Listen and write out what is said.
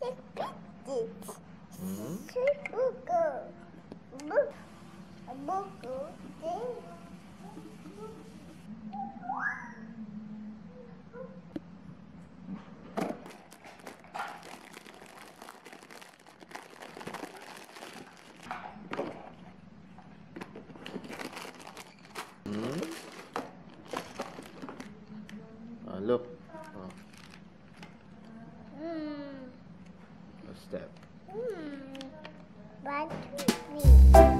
Aló. step. Hmm. One, two, three.